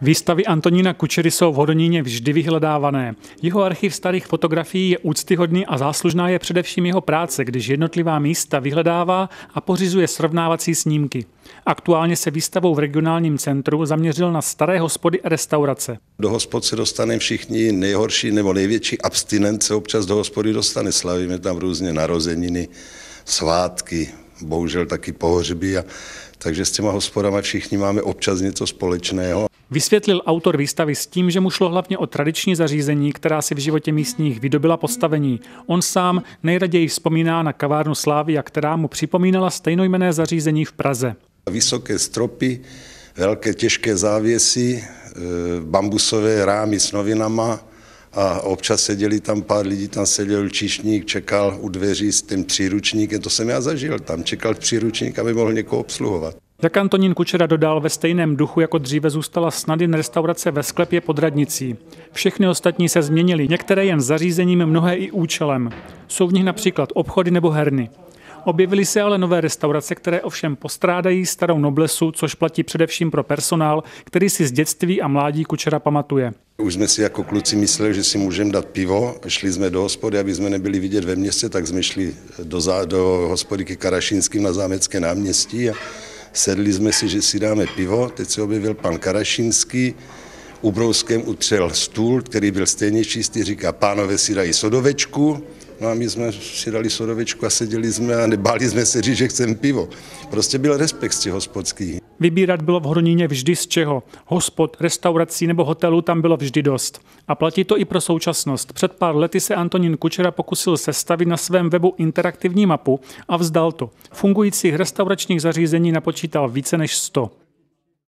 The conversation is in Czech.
Výstavy Antonína Kučery jsou v Hodoníně vždy vyhledávané. Jeho archiv starých fotografií je úctyhodný a záslužná je především jeho práce, když jednotlivá místa vyhledává a pořizuje srovnávací snímky. Aktuálně se výstavou v regionálním centru zaměřil na staré hospody a restaurace. Do hospod se dostane všichni nejhorší nebo největší abstinence občas do hospody dostane. Slavíme tam různě narozeniny, svátky, bohužel taky pohřby. A, takže s těma hospodama všichni máme občas něco společného. Vysvětlil autor výstavy s tím, že mu šlo hlavně o tradiční zařízení, která si v životě místních vydobila postavení. On sám nejraději vzpomíná na kavárnu Slávia, která mu připomínala stejnojmené zařízení v Praze. Vysoké stropy, velké těžké závěsy, e, bambusové rámy s novinama a občas seděli tam pár lidí, tam seděl číšník, čekal u dveří s tím příručníkem, to jsem já zažil, tam čekal příručník, aby mohl někoho obsluhovat. Jak Antonín Kučera dodal, ve stejném duchu jako dříve zůstala snad jen restaurace ve sklepě pod radnicí. Všechny ostatní se změnily, některé jen zařízením, mnohé i účelem. Jsou v nich například obchody nebo herny. Objevily se ale nové restaurace, které ovšem postrádají starou noblesu, což platí především pro personál, který si z dětství a mládí Kučera pamatuje. Už jsme si jako kluci mysleli, že si můžeme dát pivo. Šli jsme do hospody, aby jsme nebyli vidět ve městě, tak jsme šli do, zá, do hospody ke Karašínským na Zámecké náměstí a sedli jsme si, že si dáme pivo. Teď se objevil pan Karašínský, ubrouskem utřel stůl, který byl stejně čistý, říká, pánové si dají sodovečku, No a my jsme si dali sodovečku a seděli jsme a nebáli jsme se říct, že chceme pivo. Prostě byl respekt z těch hospodských. Vybírat bylo v Hroníně vždy z čeho. Hospod, restaurací nebo hotelů tam bylo vždy dost. A platí to i pro současnost. Před pár lety se Antonín Kučera pokusil sestavit na svém webu interaktivní mapu a vzdal to. Fungujících restauračních zařízení napočítal více než 100.